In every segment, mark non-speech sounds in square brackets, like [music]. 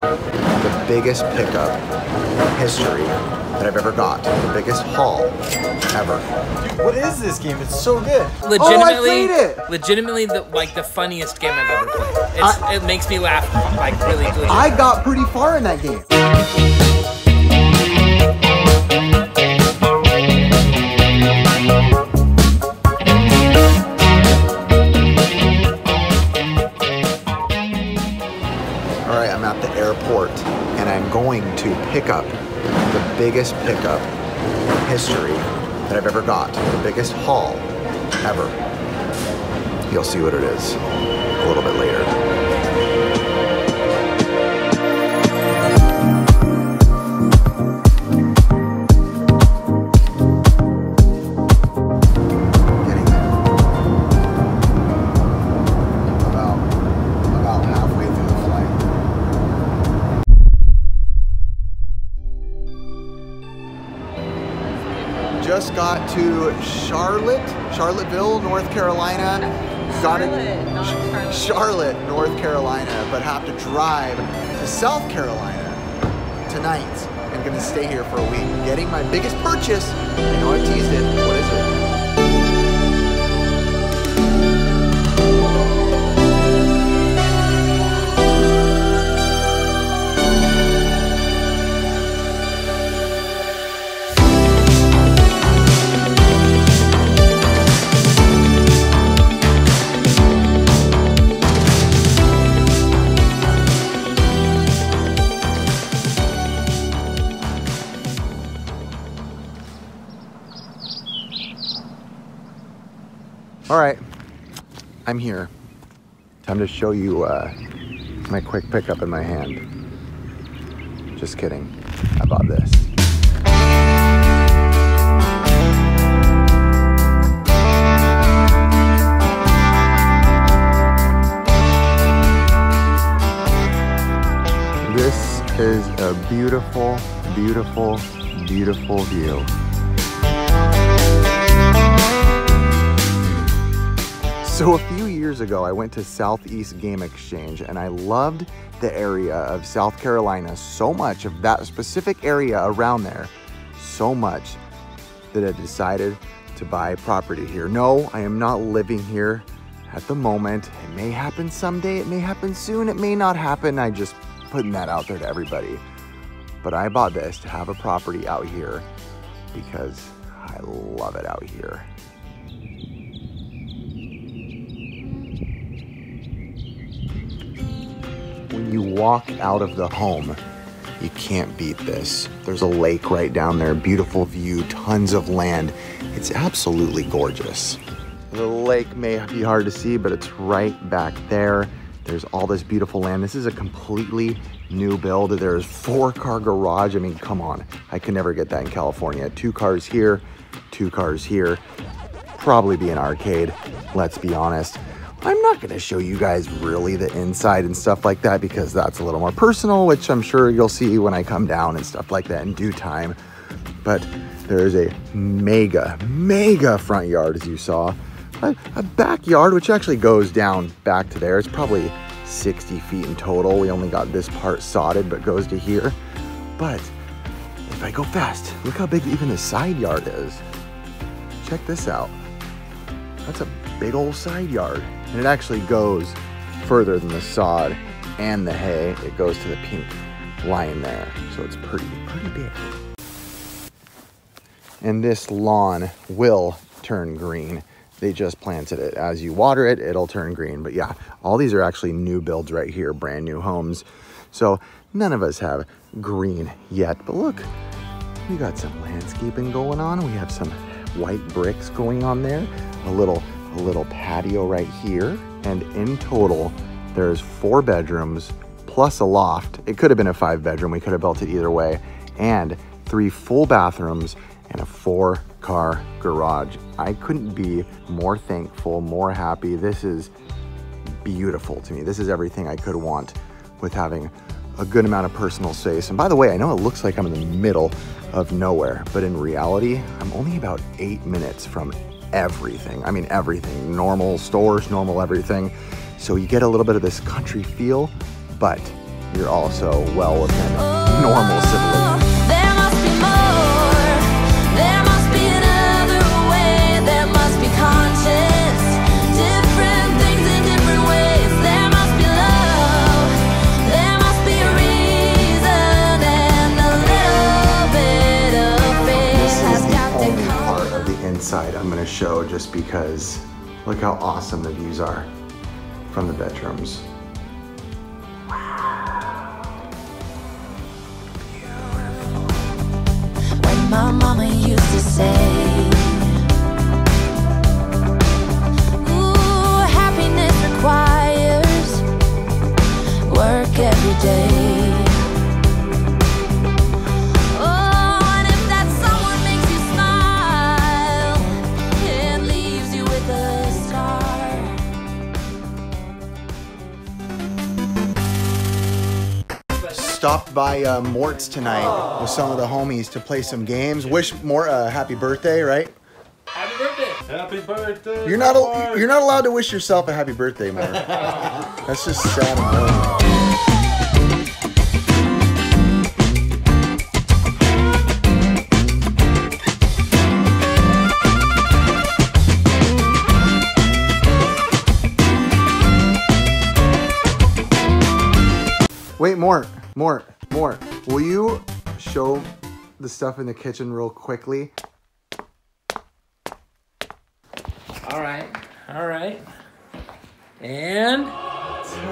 The biggest pickup in history that I've ever got. The biggest haul ever. Dude, What is this game? It's so good. Oh, legitimately, played it! legitimately the like the funniest game I've ever played. It's, it makes me laugh like really. legit. I got pretty far in that game. Going to pick up the biggest pickup in history that I've ever got. The biggest haul ever. You'll see what it is a little bit later. Charlotte, Charlottesville, North Carolina. Got Charlotte, it. Charlotte. Charlotte, North Carolina, but have to drive to South Carolina tonight and gonna stay here for a week. Getting my biggest purchase. I know I've teased it. What is it? All right, I'm here. Time to show you uh, my quick pickup in my hand. Just kidding. I bought this. This is a beautiful, beautiful, beautiful view. So a few years ago, I went to Southeast Game Exchange and I loved the area of South Carolina so much, of that specific area around there, so much that I decided to buy property here. No, I am not living here at the moment. It may happen someday, it may happen soon, it may not happen. I'm just putting that out there to everybody. But I bought this to have a property out here because I love it out here. You walk out of the home, you can't beat this. There's a lake right down there, beautiful view, tons of land. It's absolutely gorgeous. The lake may be hard to see, but it's right back there. There's all this beautiful land. This is a completely new build. There's four car garage. I mean, come on. I could never get that in California. Two cars here, two cars here. Probably be an arcade, let's be honest. I'm not gonna show you guys really the inside and stuff like that because that's a little more personal, which I'm sure you'll see when I come down and stuff like that in due time. But there is a mega, mega front yard as you saw. A, a backyard which actually goes down back to there. It's probably 60 feet in total. We only got this part sodded, but goes to here. But if I go fast, look how big even the side yard is. Check this out. That's a big old side yard. And it actually goes further than the sod and the hay. It goes to the pink line there. So it's pretty, pretty big. And this lawn will turn green. They just planted it. As you water it, it'll turn green. But yeah, all these are actually new builds right here, brand new homes. So none of us have green yet. But look, we got some landscaping going on. We have some white bricks going on there. A little, a little patio right here. And in total, there's four bedrooms plus a loft. It could have been a five bedroom. We could have built it either way. And three full bathrooms and a four car garage. I couldn't be more thankful, more happy. This is beautiful to me. This is everything I could want with having a good amount of personal space. And by the way, I know it looks like I'm in the middle of nowhere, but in reality, I'm only about eight minutes from everything. I mean, everything normal stores, normal everything. So you get a little bit of this country feel, but you're also well within normal civilization. I'm gonna show just because look how awesome the views are from the bedrooms. My mama used to say, Ooh, happiness requires work every day. Stopped by uh, Mort's tonight with some of the homies to play some games. Wish Mort a happy birthday, right? Happy birthday. Happy birthday. You're not al- you're not allowed to wish yourself a happy birthday, Mort. [laughs] That's just sad and lonely. Wait, Mort, Mort, Mort. Will you show the stuff in the kitchen real quickly? All right. All right. And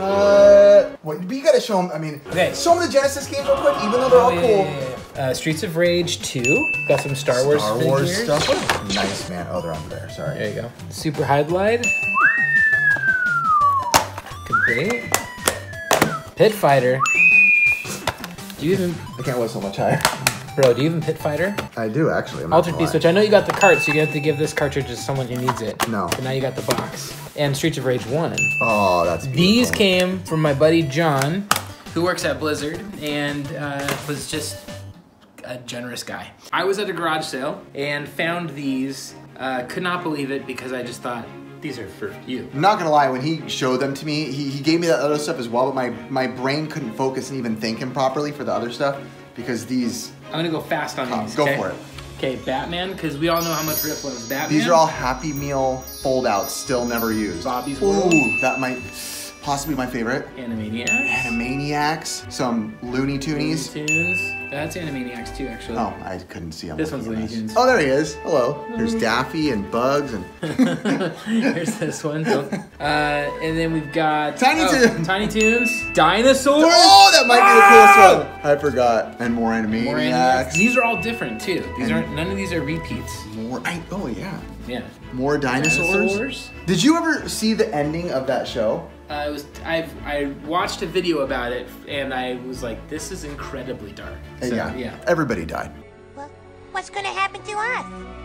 Uh, wait, but you gotta show them. I mean, Okay. show them the Genesis games real quick, even though they're all yeah, cool. yeah, yeah, yeah. Uh, Streets of Rage 2. Got some Star Wars Star Wars figures. stuff. What a nice man. Oh, they're under there. Sorry. There you go. Super Hydlide. Complete. Pit Fighter. Do you even, I can't whistle much higher. bro? Do you even Pit Fighter? I do actually. I'm Altered Beast, which I know you got the cart, so gonna have to give this cartridge to someone who needs it. No. But now you got the box. And Streets of Rage 1. Oh, that's beautiful. These came from my buddy John, who works at Blizzard and uh, was just a generous guy. I was at a garage sale and found these. Uh, could not believe it because I just thought these are for you. I'm not gonna lie. When he showed them to me, he, he gave me that other stuff as well. But my my brain couldn't focus and even think him properly for the other stuff because these I'm gonna go fast on Oh, these. go okay? for it. Okay, Batman, because we all know how much Riff loves Batman. these are all Happy Meal foldouts, still never used. Bobby's Ooh, World. that might possibly my favorite. Animaniacs. Animaniacs, some Looney Looney Tunes. Tunes. That's Animaniacs too, actually. Oh, I couldn't see him. This one's Looney. Tunes. Oh, there he is. Hello. There's Daffy and Bugs and [laughs] Here's this one. [laughs] Uh, and then we've got Tiny oh, Toons. Tiny Toons. Dinosaurs. Oh, that might be the Ah! coolest one. I forgot. And more Animaniacs. More Animaniacs. These are all different too. These And- aren't. None of these are repeats. More. I, oh yeah. Yeah. More dinosaurs. Dinosaurs. Did you ever see the ending of that show? Uh, was. I've. I watched a video about it, and I was like, "This is incredibly dark." So, yeah. Yeah. Everybody died. Well, what's gonna happen to us?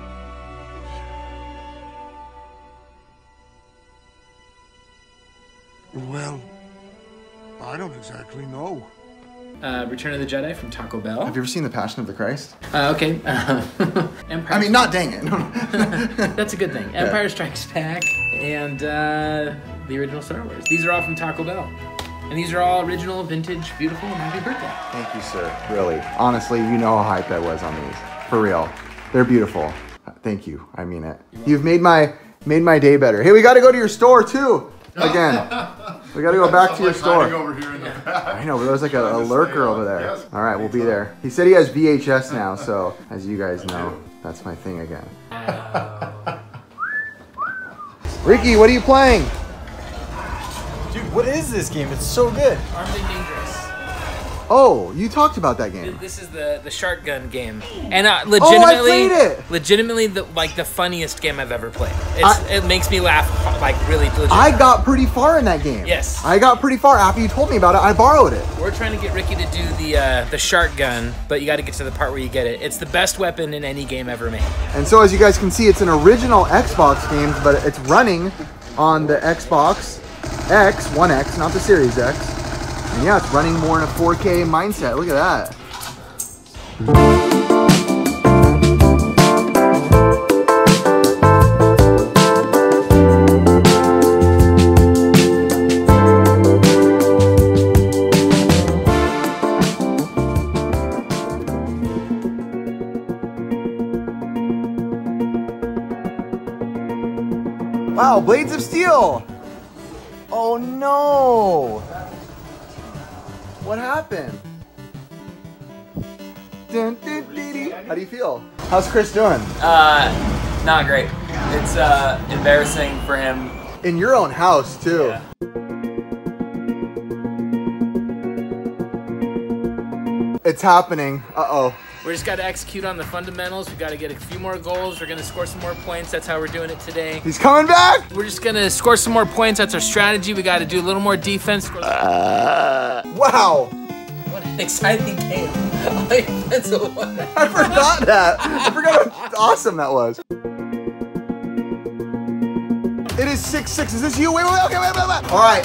Well, I don't exactly know. Uh, Return of the Jedi from Taco Bell. Have you ever seen The Passion of the Christ? Uh, okay. [laughs] Empire. I mean, not dang it. [laughs] [laughs] That's a good thing. Empire Strikes Back and uh, the original Star Wars. These are all from Taco Bell, and these are all original, vintage, beautiful, and happy birthday. Thank you, sir. Really. Honestly, you know how hyped I was on these. For real. They're beautiful. Thank you. I mean it. You've made my made my day better. Hey, we got to go to your store too. [laughs] Again. We got to go back to your store. over here in the back. I know, but there's like a, a lurker over there. All right, we'll be there. He said he has VHS now, so [laughs] as you guys know, [laughs] that's my thing again. Ricky, what are you playing? What is this game? It's so good. Armed and Dangerous. Oh, you talked about that game. This is the the shark gun game, [gasps] and uh, legitimately, played it! legitimately the like the funniest game I've ever played. It's, it makes me laugh like really. Legit. I got pretty far in that game. Yes. I got pretty far after you told me about it. I borrowed it. We're trying to get Ricky to do the uh, the shark gun, but you got to get to the part where you get it. It's the best weapon in any game ever made. And so as you guys can see, it's an original Xbox game, but it's running on the Xbox X, 1X, not the Series X. And yeah, it's running more in a 4K mindset. Look at that. Wow, Blades of Steel! Oh no. What happened? Dun, dun. How do you feel? How's Chris doing? Uh, not great. It's uh embarrassing for him. In your own house too. Yeah. It's happening. Uh-oh. We just got to execute on the fundamentals. We got to get a few more goals. We're going to score some more points. That's how we're doing it today. He's coming back! We're just going to score some more points. That's our strategy. We got to do a little more defense. Score- Wow. what an exciting game. [laughs] I forgot that. I forgot how awesome that was. It is 6-6. Is this you? Wait, wait, wait, okay, wait, wait, wait. All right.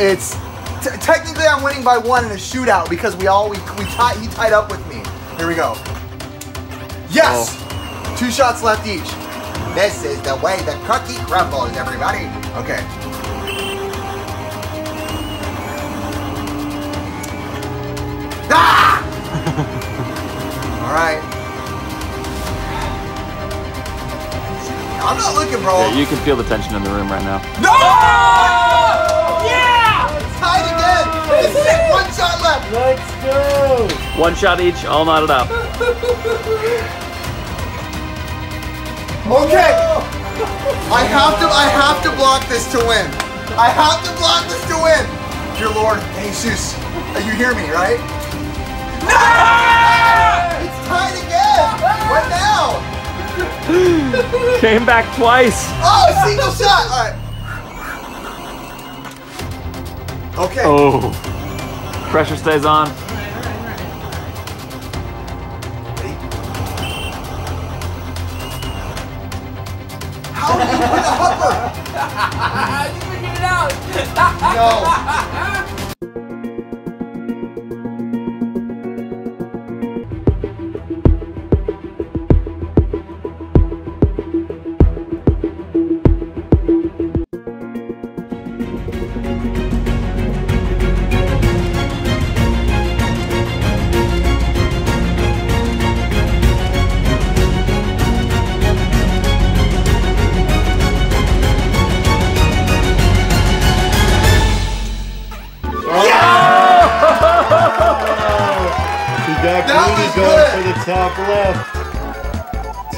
It's technically I'm winning by one in a shootout because we all we we tied he tied up with me. Here we go. Yes. Two shots left each. This is the way the cookie crumbles, everybody. Okay. Ah! [laughs] All right. I'm not looking, bro. Yeah, you can feel the tension in the room right now. No! One shot left. Let's go. One shot each, all knotted up. Okay. I have to. I have to block this to win. I have to block this to win. Dear Lord, Jesus, you hear me, right? No! It's tied again. What now? [laughs] Came back twice. Oh, single shot. All right. Okay. Oh. Pressure stays on. How did you put a hopper? [laughs] you figured it out. No. [laughs]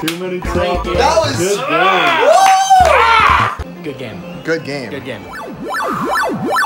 Too many top. That was good game. Good game. Good game. Good game.